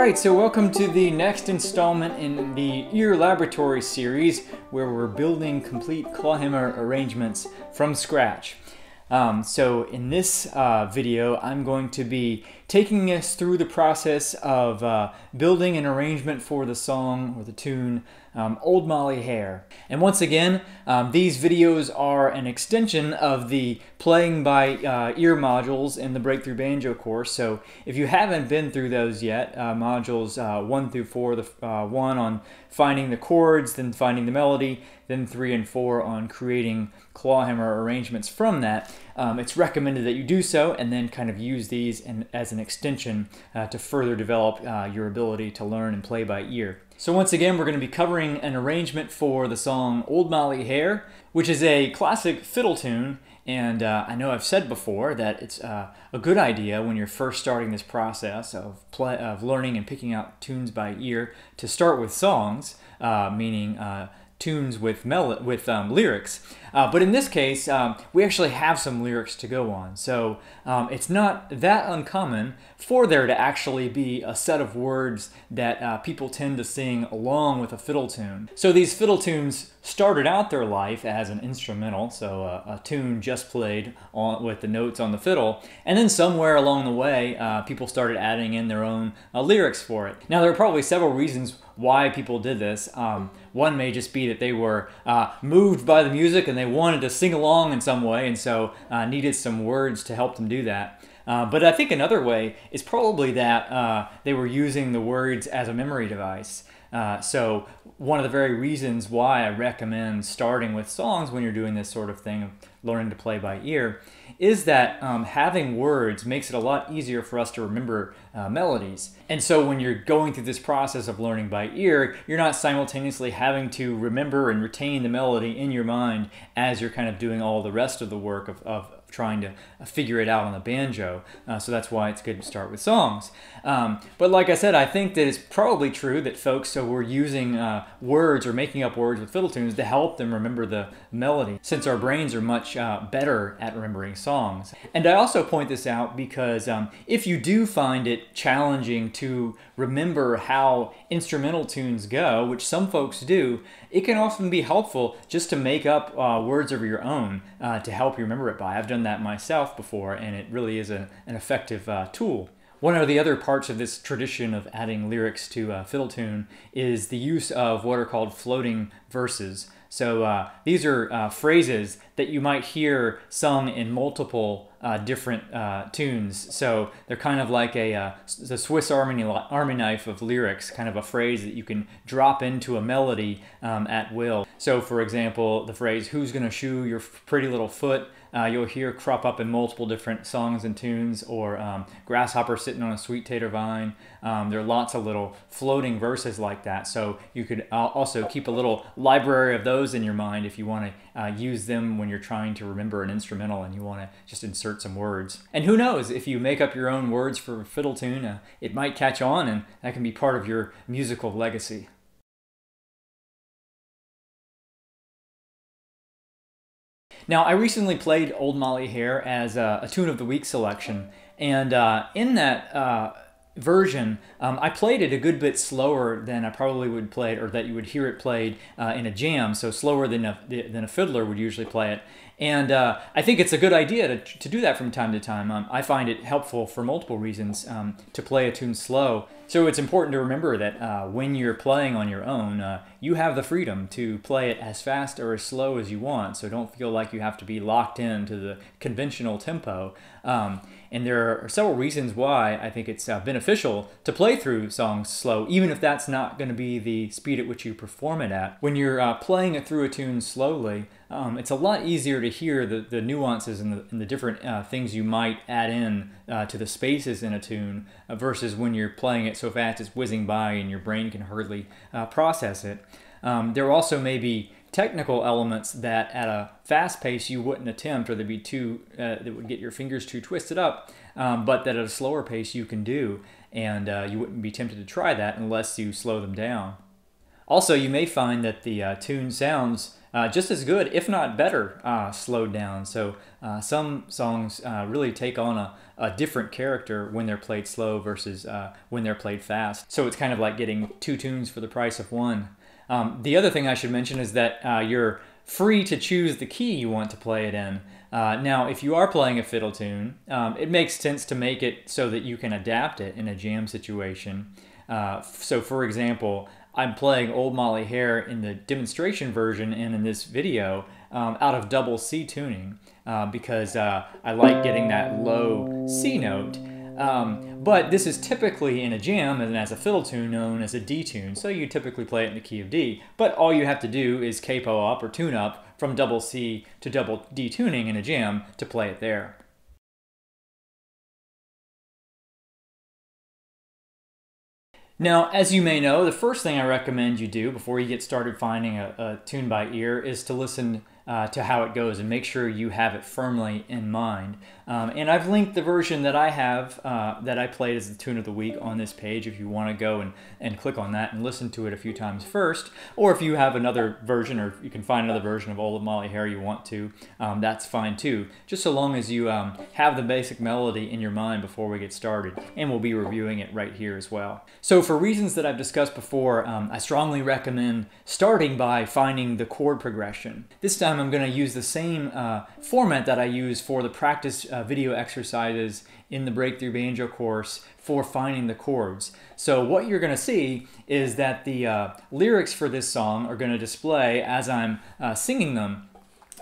right, so welcome to the next installment in the Ear Laboratory series where we're building complete clawhammer arrangements from scratch. Um, so in this uh, video, I'm going to be taking us through the process of uh, building an arrangement for the song or the tune um, Old Molly Hare. And once again, um, these videos are an extension of the playing by uh, ear modules in the Breakthrough Banjo course. So if you haven't been through those yet, uh, modules uh, 1 through 4, the uh, 1 on finding the chords, then finding the melody, then 3 and 4 on creating clawhammer arrangements from that, um, it's recommended that you do so and then kind of use these in, as an extension uh, to further develop uh, your ability to learn and play by ear. So once again, we're going to be covering an arrangement for the song Old Molly Hare, which is a classic fiddle tune. And uh, I know I've said before that it's uh, a good idea when you're first starting this process of play, of learning and picking out tunes by ear to start with songs, uh, meaning uh, tunes with mel- with um, lyrics. Uh, but in this case, um, we actually have some lyrics to go on. So um, it's not that uncommon for there to actually be a set of words that uh, people tend to sing along with a fiddle tune. So these fiddle tunes started out their life as an instrumental, so a, a tune just played on, with the notes on the fiddle, and then somewhere along the way, uh, people started adding in their own uh, lyrics for it. Now, there are probably several reasons why people did this. Um, one may just be that they were uh, moved by the music and they wanted to sing along in some way, and so uh, needed some words to help them do that. Uh, but I think another way is probably that uh, they were using the words as a memory device. Uh, so one of the very reasons why I recommend starting with songs when you're doing this sort of thing of learning to play by ear is that um, having words makes it a lot easier for us to remember uh, melodies. And so when you're going through this process of learning by ear, you're not simultaneously having to remember and retain the melody in your mind as you're kind of doing all the rest of the work of, of trying to figure it out on the banjo. Uh, so that's why it's good to start with songs. Um, but like I said, I think that it's probably true that folks so were using uh, words or making up words with fiddle tunes to help them remember the melody, since our brains are much uh, better at remembering songs. And I also point this out because um, if you do find it challenging to remember how instrumental tunes go, which some folks do, it can often be helpful just to make up uh, words of your own uh, to help you remember it by. I've done that myself before, and it really is a, an effective uh, tool. One of the other parts of this tradition of adding lyrics to a fiddle tune is the use of what are called floating verses. So uh, these are uh, phrases that you might hear sung in multiple uh, different uh, tunes. So they're kind of like a uh, the Swiss Army Army knife of lyrics, kind of a phrase that you can drop into a melody um, at will. So for example, the phrase "Who's gonna shoe your pretty little foot?" Uh, you'll hear crop up in multiple different songs and tunes, or um, Grasshopper sitting on a sweet tater vine. Um, there are lots of little floating verses like that. So you could uh, also keep a little library of those in your mind if you want to uh, use them when you're trying to remember an instrumental and you want to just insert some words. And who knows, if you make up your own words for a fiddle tune, uh, it might catch on and that can be part of your musical legacy. Now, I recently played Old Molly Hare as a, a tune of the week selection, and uh, in that uh, version, um, I played it a good bit slower than I probably would play it, or that you would hear it played uh, in a jam, so slower than a, than a fiddler would usually play it. And uh, I think it's a good idea to, to do that from time to time. Um, I find it helpful for multiple reasons um, to play a tune slow. So it's important to remember that uh, when you're playing on your own, uh, you have the freedom to play it as fast or as slow as you want. So don't feel like you have to be locked into the conventional tempo. Um, and there are several reasons why I think it's uh, beneficial to play through songs slow, even if that's not going to be the speed at which you perform it at. When you're uh, playing it through a tune slowly, um, it's a lot easier to hear the, the nuances and the, and the different uh, things you might add in uh, to the spaces in a tune uh, versus when you're playing it so fast it's whizzing by and your brain can hardly uh, process it. Um, there also may be technical elements that at a fast pace you wouldn't attempt or they'd be too uh, that would get your fingers too twisted up um, but that at a slower pace you can do and uh, you wouldn't be tempted to try that unless you slow them down also you may find that the uh, tune sounds uh, just as good, if not better, uh, slowed down. So uh, some songs uh, really take on a, a, different character when they're played slow versus uh, when they're played fast. So it's kind of like getting two tunes for the price of one. Um, the other thing I should mention is that you're free to choose the key you want to play it in. Uh, now, if you are playing a fiddle tune, um, it makes sense to make it so that you can adapt it in a jam situation. Uh, so, for example, I'm playing Old Molly Hare in the demonstration version and in this video um, out of double C tuning uh, because uh, I like getting that low C note. Um, but this is typically in a jam and as a fiddle tune known as a D tune, so you typically play it in the key of D. But all you have to do is capo up or tune up from double C to double D tuning in a jam to play it there. Now, as you may know, the first thing I recommend you do before you get started finding a, a tune by ear is to listen uh, to how it goes and make sure you have it firmly in mind. Um, and I've linked the version that I have uh, that I played as the tune of the week on this page if you want to go and, and click on that and listen to it a few times first. Or if you have another version or you can find another version of Old Molly Hare you want to, um, that's fine too. Just so long as you um, have the basic melody in your mind before we get started. And we'll be reviewing it right here as well. So for reasons that I've discussed before, um, I strongly recommend starting by finding the chord progression. This time I'm going to use the same uh, format that I use for the practice uh, video exercises in the Breakthrough Banjo course for finding the chords. So what you're going to see is that the uh, lyrics for this song are going to display as I'm uh, singing them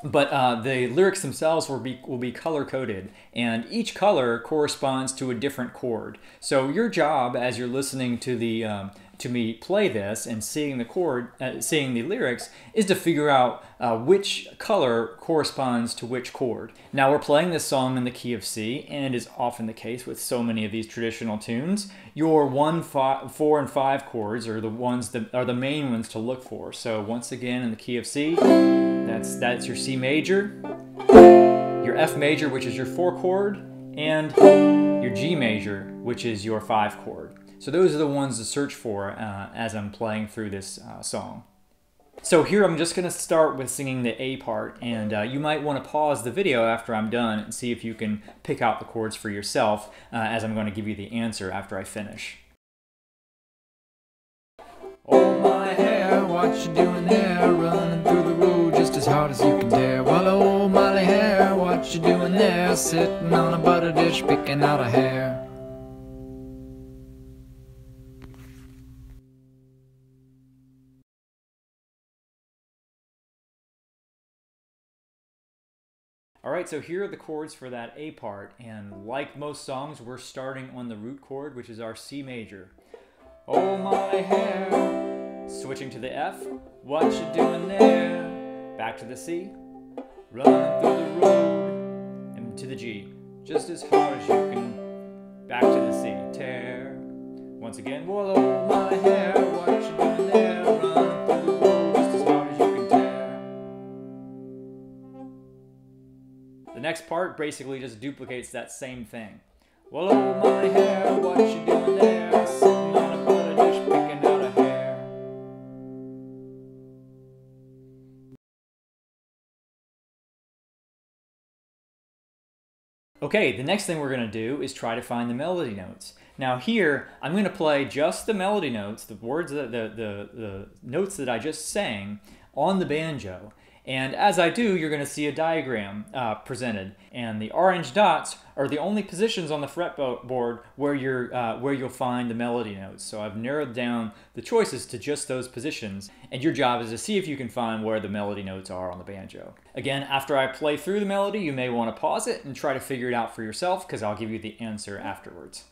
but uh, the lyrics themselves will be will be color coded, and each color corresponds to a different chord. So your job, as you're listening to the um, to me play this and seeing the chord, uh, seeing the lyrics, is to figure out uh, which color corresponds to which chord. Now we're playing this song in the key of C, and is often the case with so many of these traditional tunes. Your one, five, four, and five chords are the ones that are the main ones to look for. So once again, in the key of C, that's that's your C major, your F major, which is your four chord, and your G major, which is your five chord. So those are the ones to search for uh, as I'm playing through this uh, song. So here I'm just going to start with singing the A part, and uh, you might want to pause the video after I'm done and see if you can pick out the chords for yourself uh, as I'm going to give you the answer after I finish. Oh my hair, what you doing there? Running through the road just as hard as you can dare. Well, oh Molly Hare, what you doing there? Sitting on a butter dish picking out a hair. All right, so here are the chords for that A part, and like most songs, we're starting on the root chord, which is our C major. Oh my hair, switching to the F, what you doing there? Back to the C, running through the road, and to the G, just as hard as you can. Back to the C, tear. Once again, well, oh my hair, what you doing there? Next part basically just duplicates that same thing. Well, oh my hair, what you doing there? Sitting on a butter dish picking out a hair. Okay, the next thing we're going to do is try to find the melody notes. Now here, I'm going to play just the melody notes, the words, that, the, the, the notes that I just sang on the banjo. And as I do, you're going to see a diagram uh, presented, and the orange dots are the only positions on the fretboard where you're uh, where you'll find the melody notes. So I've narrowed down the choices to just those positions, and your job is to see if you can find where the melody notes are on the banjo. Again, after I play through the melody, you may want to pause it and try to figure it out for yourself, because I'll give you the answer afterwards.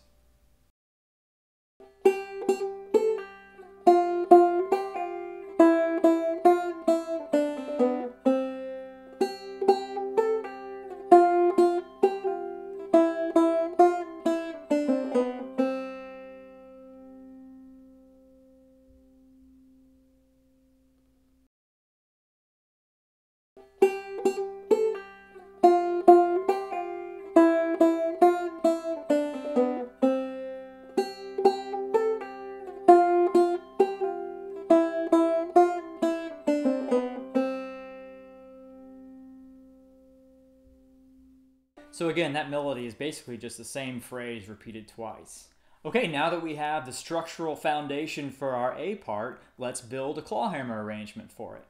So again, that melody is basically just the same phrase repeated twice. Okay, now that we have the structural foundation for our A part, let's build a clawhammer arrangement for it.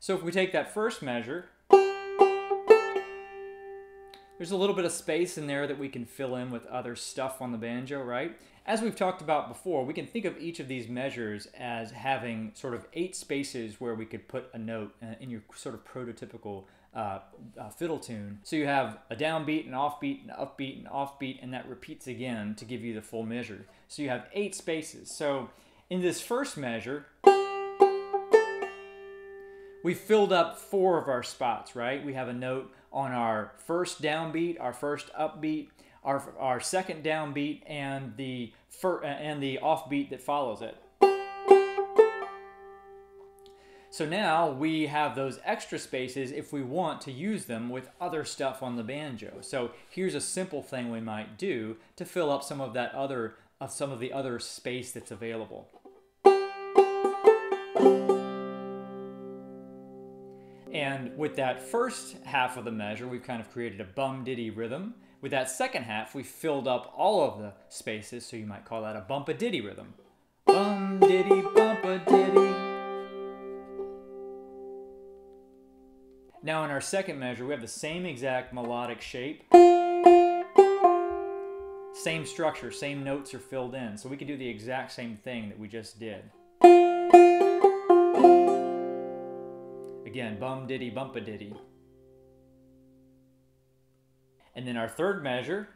So if we take that first measure, there's a little bit of space in there that we can fill in with other stuff on the banjo, right? As we've talked about before, we can think of each of these measures as having sort of eight spaces where we could put a note uh, in your sort of prototypical uh, uh, fiddle tune. So you have a downbeat, an offbeat, an upbeat, an offbeat, and that repeats again to give you the full measure. So you have eight spaces. So in this first measure, we filled up four of our spots, right? We have a note on our first downbeat, our first upbeat, our, our second downbeat, and the fir- and the offbeat that follows it. So now we have those extra spaces if we want to use them with other stuff on the banjo. So here's a simple thing we might do to fill up some of that other of some of the other space that's available. And with that first half of the measure, we've kind of created a bum diddy rhythm. With that second half, we filled up all of the spaces, so you might call that a bump a diddy rhythm. Bum diddy bump a diddy. Now in our second measure, we have the same exact melodic shape. Same structure, same notes are filled in. So we can do the exact same thing that we just did. Bum diddy bump a diddy. And then our third measure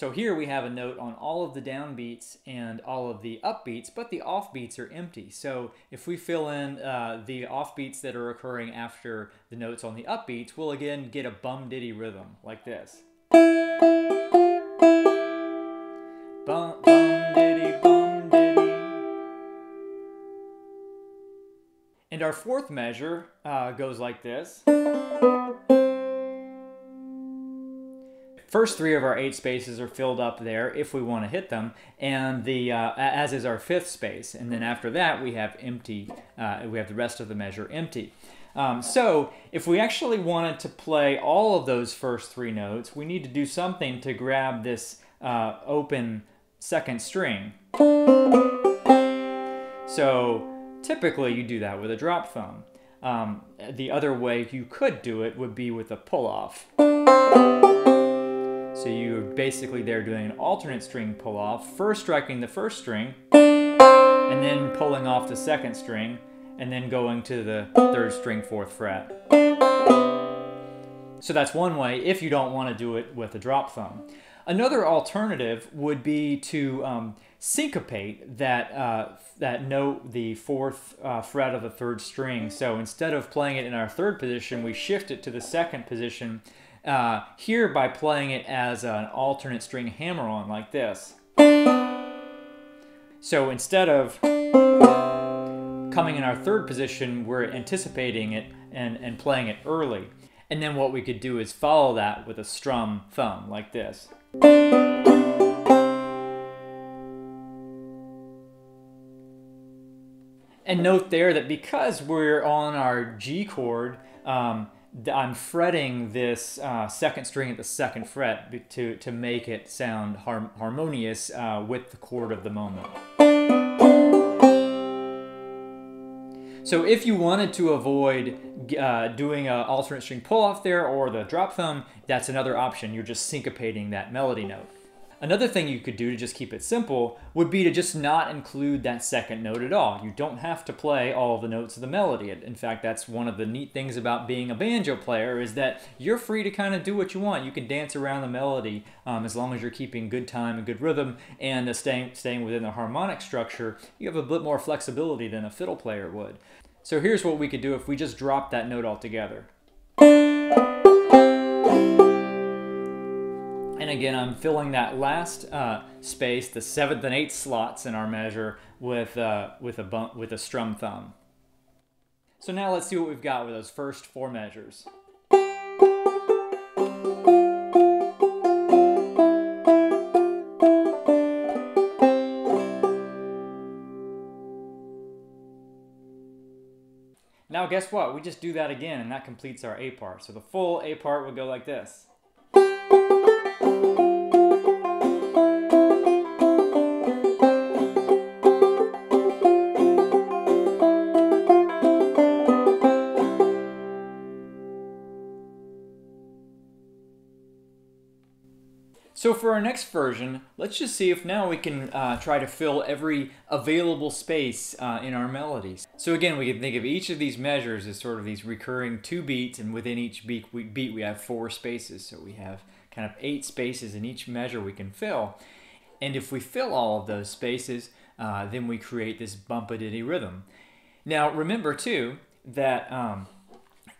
So here we have a note on all of the downbeats and all of the upbeats, but the offbeats are empty. So if we fill in uh, the offbeats that are occurring after the notes on the upbeats, we'll again get a bum diddy rhythm like this. And our fourth measure uh, goes like this. First three of our eight spaces are filled up there if we want to hit them, and the uh, as is our fifth space. And then after that, we have empty. Uh, we have the rest of the measure empty. Um, so if we actually wanted to play all of those first three notes, we need to do something to grab this uh, open second string. So typically you do that with a drop thumb. Um, the other way you could do it would be with a pull off. So you're basically there doing an alternate string pull off, first striking the first string, and then pulling off the second string, and then going to the third string, fourth fret. So that's one way if you don't want to do it with a drop thumb. Another alternative would be to um, syncopate that, uh, that note, the fourth uh, fret of the third string. So instead of playing it in our third position, we shift it to the second position uh, here by playing it as an alternate string hammer-on like this. So instead of coming in our third position, we're anticipating it and, and playing it early. And then what we could do is follow that with a strum thumb like this. And note there that because we're on our G chord, um, I'm fretting this uh, second string at the second fret to, to make it sound har harmonious uh, with the chord of the moment. So if you wanted to avoid uh, doing an alternate string pull off there or the drop thumb, that's another option. You're just syncopating that melody note. Another thing you could do to just keep it simple would be to just not include that second note at all. You don't have to play all the notes of the melody. In fact, that's one of the neat things about being a banjo player is that you're free to kind of do what you want. You can dance around the melody um, as long as you're keeping good time and good rhythm and uh, staying, staying within the harmonic structure. You have a bit more flexibility than a fiddle player would. So here's what we could do if we just drop that note altogether. And again, I'm filling that last uh, space, the seventh and eighth slots in our measure, with, uh, with, a bump, with a strum thumb. So now let's see what we've got with those first four measures. Now guess what? We just do that again, and that completes our A part. So the full A part would go like this. For our next version, let's just see if now we can uh, try to fill every available space uh, in our melodies. So again, we can think of each of these measures as sort of these recurring two beats, and within each beat we, beat we have four spaces. So we have kind of eight spaces in each measure we can fill. And if we fill all of those spaces, uh, then we create this bumpadiddy rhythm. Now remember too that um,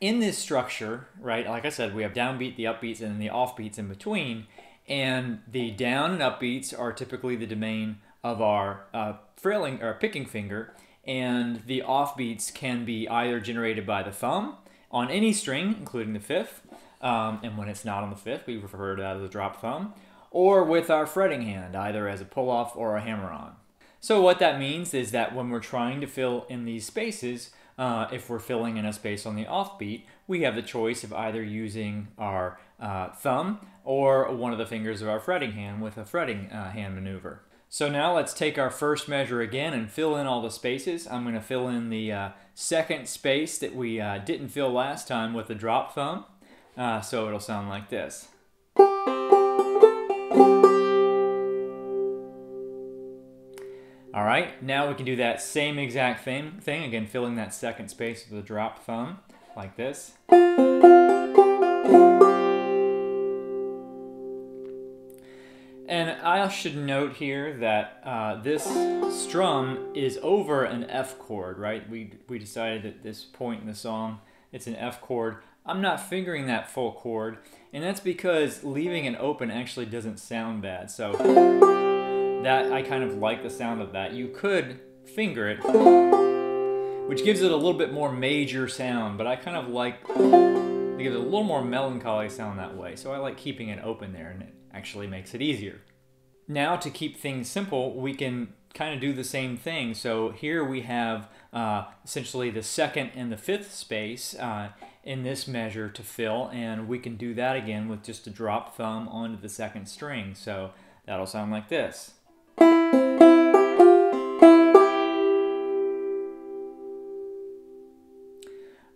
in this structure, right, like I said, we have downbeat, the upbeats, and then the offbeats in between. And the down and up beats are typically the domain of our uh, frailing or picking finger, and the off beats can be either generated by the thumb on any string, including the fifth, um, and when it's not on the fifth, we refer to that as a drop thumb, or with our fretting hand, either as a pull off or a hammer on. So what that means is that when we're trying to fill in these spaces, uh, if we're filling in a space on the offbeat, we have the choice of either using our uh, thumb or one of the fingers of our fretting hand with a fretting uh, hand maneuver. So now let's take our first measure again and fill in all the spaces. I'm going to fill in the uh, second space that we uh, didn't fill last time with the drop thumb. Uh, so it'll sound like this. All right, now we can do that same exact thing, thing again, filling that second space with the drop thumb, like this. I should note here that uh, this strum is over an F chord, right? We, we decided at this point in the song it's an F chord. I'm not fingering that full chord, and that's because leaving it open actually doesn't sound bad. So that I kind of like the sound of that. You could finger it, which gives it a little bit more major sound, but I kind of like it gives it a little more melancholy sound that way. So I like keeping it open there, and it actually makes it easier. Now to keep things simple, we can kind of do the same thing. So here we have uh, essentially the second and the fifth space uh, in this measure to fill, and we can do that again with just a drop thumb onto the second string. So that'll sound like this.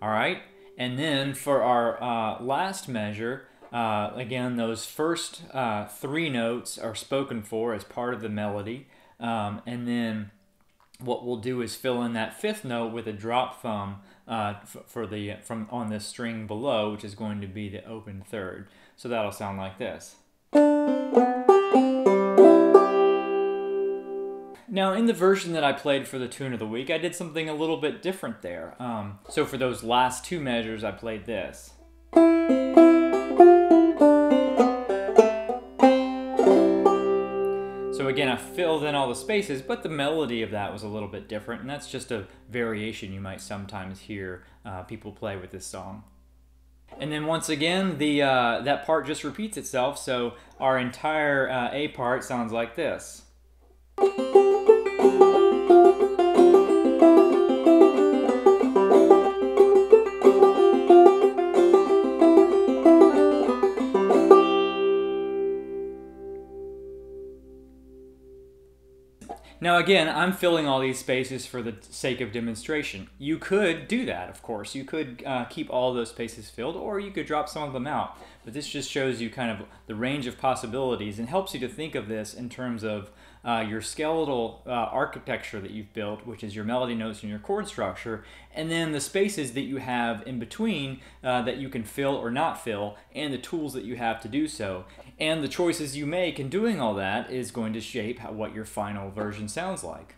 All right, and then for our uh, last measure, uh, again, those first uh, three notes are spoken for as part of the melody, um, and then what we'll do is fill in that fifth note with a drop thumb uh, for the from on this string below, which is going to be the open third. So that'll sound like this. Now, in the version that I played for the tune of the week, I did something a little bit different there. Um, so for those last two measures, I played this. I filled in all the spaces, but the melody of that was a little bit different, and that's just a variation you might sometimes hear uh, people play with this song. And then once again, the uh, that part just repeats itself, so our entire uh, A part sounds like this. Now again, I'm filling all these spaces for the sake of demonstration. You could do that, of course. You could uh, keep all those spaces filled, or you could drop some of them out. But this just shows you kind of the range of possibilities and helps you to think of this in terms of uh, your skeletal uh, architecture that you've built, which is your melody notes and your chord structure, and then the spaces that you have in between uh, that you can fill or not fill, and the tools that you have to do so. And the choices you make in doing all that is going to shape how, what your final version sounds like.